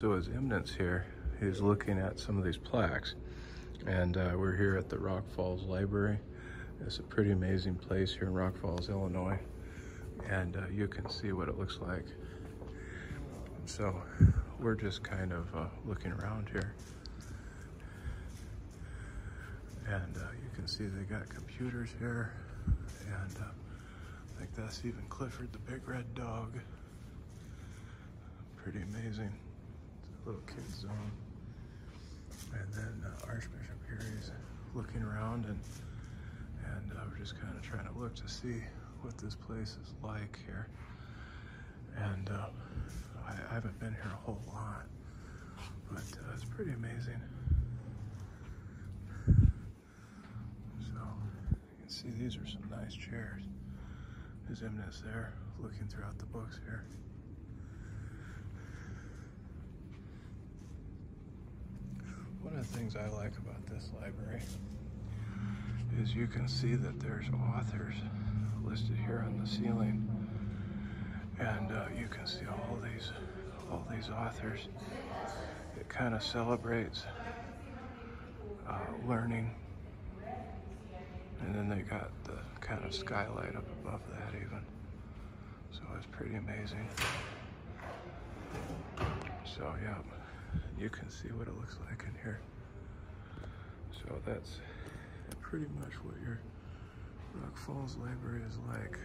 So His Eminence here, he's looking at some of these plaques. And uh, we're here at the Rock Falls Library. It's a pretty amazing place here in Rock Falls, Illinois. And uh, you can see what it looks like. So we're just kind of uh, looking around here. And uh, you can see they got computers here. And uh, I think that's even Clifford the Big Red Dog. Pretty amazing little kid zone. And then uh, Archbishop here, he's looking around and and uh, we're just kind of trying to look to see what this place is like here. And uh, I, I, haven't been here a whole lot, but uh, it's pretty amazing. So you can see these are some nice chairs. His Eminence there, looking throughout the books here. One of the things I like about this library is you can see that there's authors listed here on the ceiling. And uh, you can see all these, all these authors. It kind of celebrates uh, learning. And then they got the kind of skylight up above that even. So it's pretty amazing. So yeah you can see what it looks like in here. So that's pretty much what your Rock Falls Library is like.